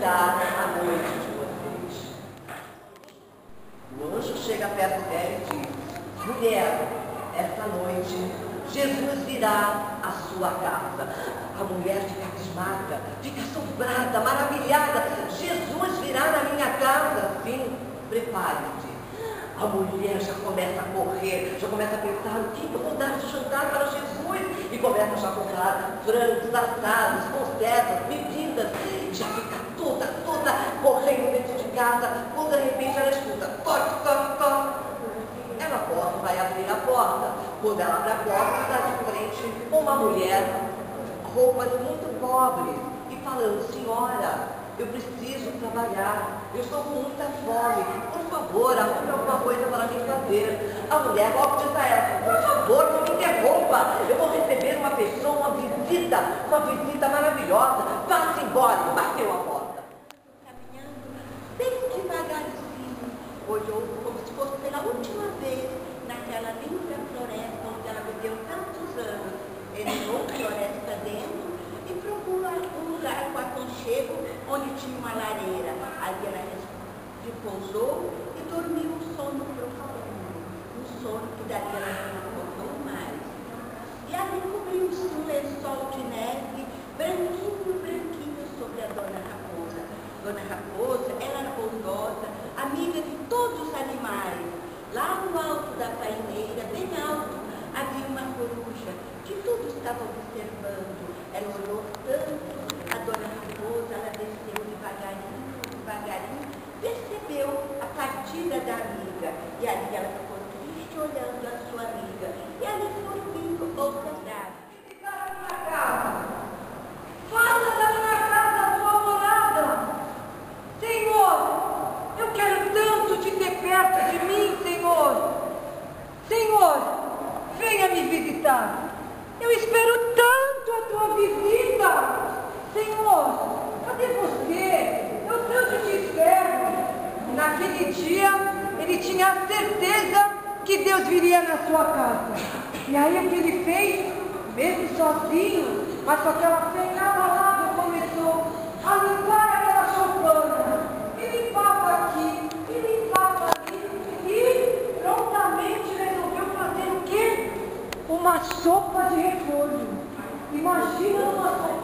mudar a noite de vocês. O anjo chega perto dela e diz, mulher, esta noite Jesus virá à sua casa. A mulher fica abismada, fica assombrada, maravilhada. Jesus virá na minha casa, sim, prepare-se. A mulher já começa a correr, já começa a pensar o que eu vou dar de jantar para Jesus. E começa já a comprar frangos, assados, conservas, bebidas. Quando de repente ela escuta, toque, toque, toque. Ela corre, vai abrir a porta. Quando ela abre a porta, está de frente uma mulher, roupas muito pobres, e falando, senhora, eu preciso trabalhar, eu estou com muita fome, por favor, arrume alguma coisa para me fazer. A mulher logo diz a ela, por favor, não me interrompa, eu vou receber uma pessoa, uma visita, uma visita maravilhosa, vá-se embora, tinha uma lareira. Ali ela repousou e dormiu um sono profundo, um sono que dali ela não acordou mais. E ali cobriu-se um lençol de neve, branquinho, branquinho, sobre a Dona Raposa. Dona Raposa, ela era bondosa, amiga de amiga. E ali ela ficou triste olhando a sua amiga. E ali foi vindo outras graves. Ficaram minha casa. Fala da minha casa, sua morada. Senhor, eu quero tanto te ter perto de mim, Senhor. Senhor, venha me visitar. Eu espero tanto a tua visita. Senhor, cadê você? Eu tanto te espero. Naquele dia, ele tinha a certeza que Deus viria na sua casa. E aí o que ele fez? Mesmo sozinho, mas com aquela fé inabalável, começou a limpar aquela choupana. E limpava aqui, e limpava ali. E prontamente resolveu fazer o quê? Uma sopa de repolho. Imagina uma, sopa-